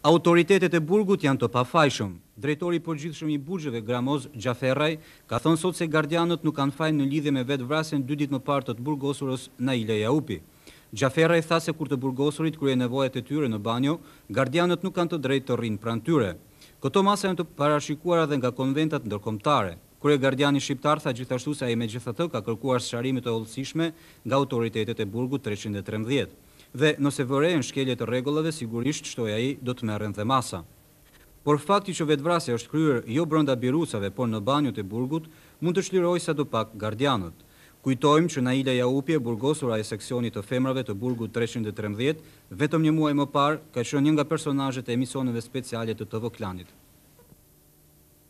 Autoritetet e burgut janë të pafajshëm. Drejtori i Përgjithshëm i Burgjeve, Gramoz Xhaferraj, ka thënë sot se gardianët nuk kanë faj në lidhje me vetëvrasjen dy ditë më parë të të burgosurës Naila Jaupi. Xhaferraj tha se kur të burgosurit kryejnë nevojat e tyre në banjo, gardianët nuk kanë të drejtë të rrinë pranë tyre. Këto masa janë të parashikuara dhe nga konventat ndërkombëtare. Kryegardiani shqiptar tha gjithashtu se ai megjithatë ka kërkuar sqarime të hollësishme nga autoritetet e burgut treqind e trembëdhjetë dhe nëse vërehen shkelje të rregullave sigurisht shtoi ai do të merren dhe masa. Por fakti që vetëvrasja është kryer jo brenda birusave por në banjot e burgut mund të çlirojë sadopak gardianët. Kujtojmë që Naila Jaupi e burgosura e seksionit të femrave të burgut treqind e trembëdhjetë vetëm një muaj më parë ka qenë një nga personazhet e emisioneve speciale të TV Klanit.